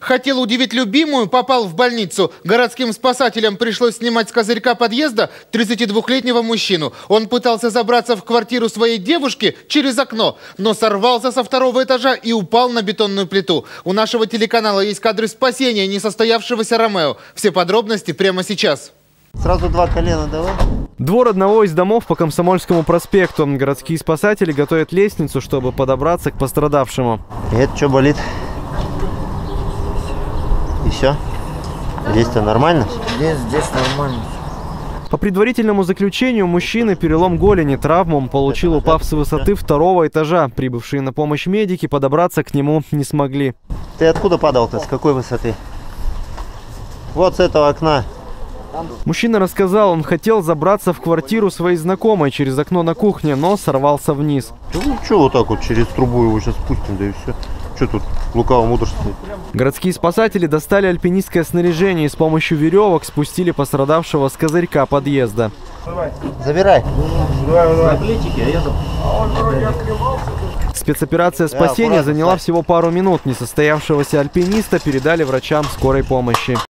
Хотел удивить любимую, попал в больницу. Городским спасателям пришлось снимать с козырька подъезда 32-летнего мужчину. Он пытался забраться в квартиру своей девушки через окно, но сорвался со второго этажа и упал на бетонную плиту. У нашего телеканала есть кадры спасения несостоявшегося Ромео. Все подробности прямо сейчас. Сразу два колена давай. Двор одного из домов по Комсомольскому проспекту. Городские спасатели готовят лестницу, чтобы подобраться к пострадавшему. И это что болит? Все? Здесь-то нормально? Здесь, здесь нормально. По предварительному заключению мужчины перелом голени, травму получил, упав с высоты второго этажа. Прибывшие на помощь медики подобраться к нему не смогли. Ты откуда падал-то? С какой высоты? Вот с этого окна. Мужчина рассказал, он хотел забраться в квартиру своей знакомой через окно на кухне, но сорвался вниз. Ну что вот так вот через трубу его сейчас спустим, да и все. Что тут лукаво мудрствовать? Городские спасатели достали альпинистское снаряжение и с помощью веревок спустили пострадавшего с козырька подъезда. Забирай. Спецоперация спасения заняла всего пару минут. Несостоявшегося альпиниста передали врачам скорой помощи.